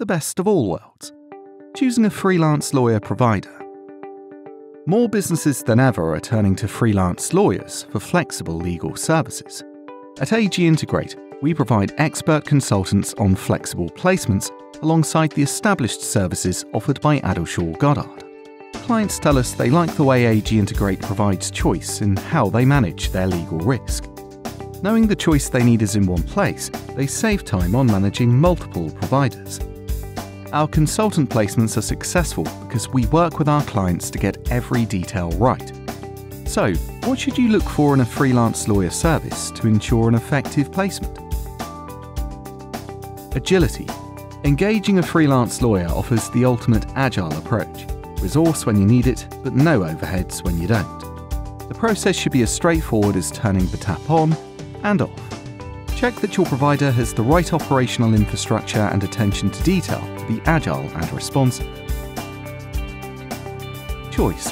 the best of all worlds, choosing a freelance lawyer provider. More businesses than ever are turning to freelance lawyers for flexible legal services. At AG Integrate, we provide expert consultants on flexible placements alongside the established services offered by Addleshaw Goddard. Clients tell us they like the way AG Integrate provides choice in how they manage their legal risk. Knowing the choice they need is in one place, they save time on managing multiple providers. Our consultant placements are successful because we work with our clients to get every detail right. So, what should you look for in a freelance lawyer service to ensure an effective placement? Agility. Engaging a freelance lawyer offers the ultimate agile approach resource when you need it, but no overheads when you don't. The process should be as straightforward as turning the tap on and off. Check that your provider has the right operational infrastructure and attention to detail to be agile and responsive. Choice.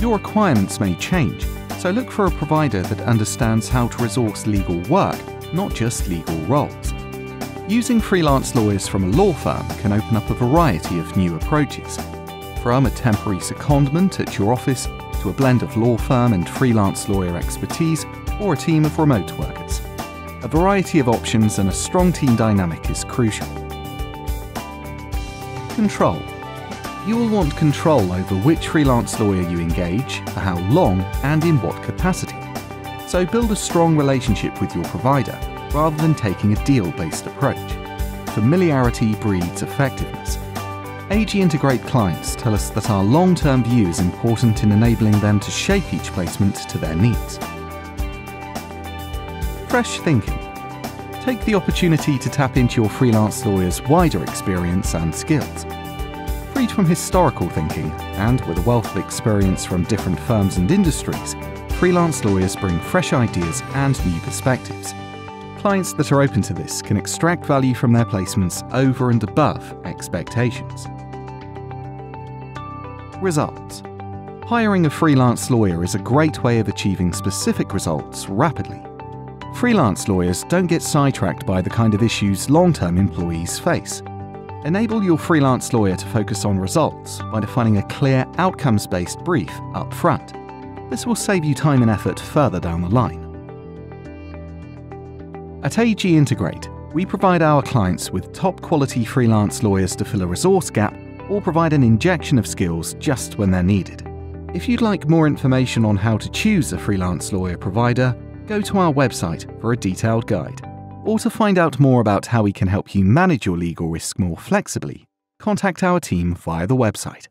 Your requirements may change, so look for a provider that understands how to resource legal work, not just legal roles. Using freelance lawyers from a law firm can open up a variety of new approaches, from a temporary secondment at your office to a blend of law firm and freelance lawyer expertise or a team of remote workers. A variety of options and a strong team dynamic is crucial. Control. You will want control over which freelance lawyer you engage, for how long, and in what capacity. So build a strong relationship with your provider rather than taking a deal based approach. Familiarity breeds effectiveness. AG Integrate clients tell us that our long term view is important in enabling them to shape each placement to their needs. Fresh thinking. Take the opportunity to tap into your freelance lawyer's wider experience and skills. Freed from historical thinking and with a wealth of experience from different firms and industries, freelance lawyers bring fresh ideas and new perspectives. Clients that are open to this can extract value from their placements over and above expectations. Results Hiring a freelance lawyer is a great way of achieving specific results rapidly. Freelance lawyers don't get sidetracked by the kind of issues long term employees face. Enable your freelance lawyer to focus on results by defining a clear, outcomes based brief up front. This will save you time and effort further down the line. At AG Integrate, we provide our clients with top quality freelance lawyers to fill a resource gap or provide an injection of skills just when they're needed. If you'd like more information on how to choose a freelance lawyer provider, go to our website for a detailed guide. Or to find out more about how we can help you manage your legal risk more flexibly, contact our team via the website.